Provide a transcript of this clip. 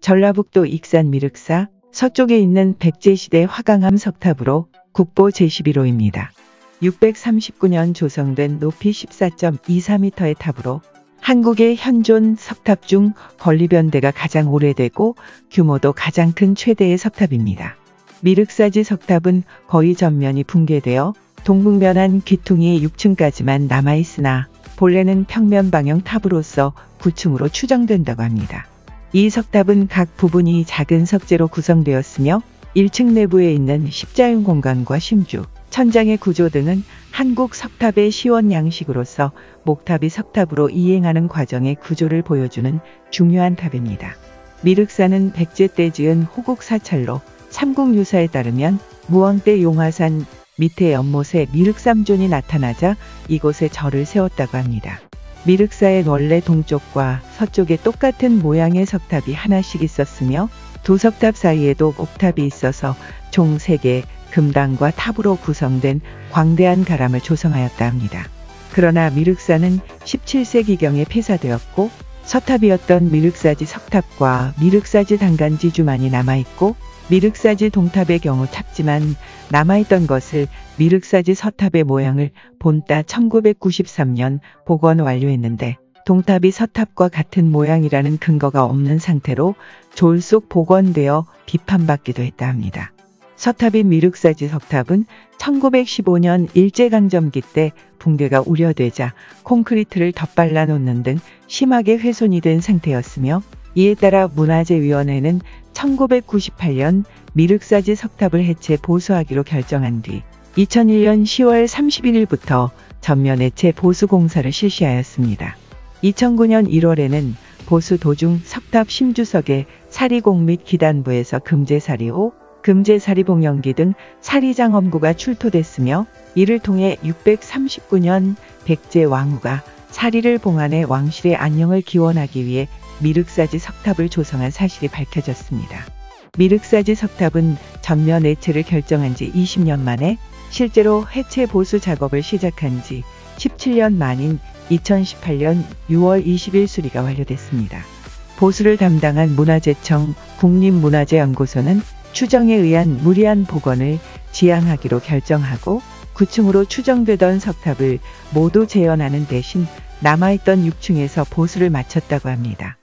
전라북도 익산 미륵사 서쪽에 있는 백제시대 화강암 석탑으로 국보 제11호입니다. 639년 조성된 높이 14.24m의 탑으로 한국의 현존 석탑 중 건리변대가 가장 오래되고 규모도 가장 큰 최대의 석탑입니다. 미륵사지 석탑은 거의 전면이 붕괴되어 동북면한 귀퉁이 6층까지만 남아있으나 본래는 평면 방형 탑으로서 9층으로 추정된다고 합니다. 이 석탑은 각 부분이 작은 석재로 구성되었으며 1층 내부에 있는 십자형 공간과 심주, 천장의 구조 등은 한국 석탑의 시원 양식으로서 목탑이 석탑으로 이행하는 과정의 구조를 보여주는 중요한 탑입니다. 미륵사는 백제 때 지은 호국 사찰로 삼국유사에 따르면 무왕 때 용화산 밑에 연못에 미륵삼존이 나타나자 이곳에 절을 세웠다고 합니다. 미륵사의 원래 동쪽과 서쪽에 똑같은 모양의 석탑이 하나씩 있었으며 두 석탑 사이에도 옥탑이 있어서 총 3개 금당과 탑으로 구성된 광대한 가람을 조성하였다 합니다. 그러나 미륵사는 17세기경에 폐사되었고 서탑이었던 미륵사지 석탑과 미륵사지 단간지 주만이 남아있고 미륵사지 동탑의 경우 탑지만 남아있던 것을 미륵사지 서탑의 모양을 본따 1993년 복원 완료했는데 동탑이 서탑과 같은 모양이라는 근거가 없는 상태로 졸속 복원되어 비판받기도 했다 합니다. 서탑인 미륵사지 석탑은 1915년 일제강점기 때 붕괴가 우려되자 콘크리트를 덧발라 놓는 등 심하게 훼손이 된 상태였으며 이에 따라 문화재위원회는 1998년 미륵사지 석탑을 해체 보수하기로 결정한 뒤 2001년 10월 31일부터 전면 해체 보수 공사를 실시하였습니다. 2009년 1월에는 보수 도중 석탑 심주석의 사리공 및 기단부에서 금제사리 호, 금제사리 봉연기 등 사리장 험구가 출토됐으며 이를 통해 639년 백제 왕후가 사리를 봉안해 왕실의 안녕을 기원하기 위해 미륵사지 석탑을 조성한 사실이 밝혀졌습니다. 미륵사지 석탑은 전면 해체를 결정한 지 20년 만에 실제로 해체 보수 작업을 시작한 지 17년 만인 2018년 6월 20일 수리가 완료됐습니다. 보수를 담당한 문화재청 국립문화재연구소는 추정에 의한 무리한 복원을 지향하기로 결정하고 9층으로 추정되던 석탑을 모두 재현하는 대신 남아있던 6층에서 보수를 마쳤다고 합니다.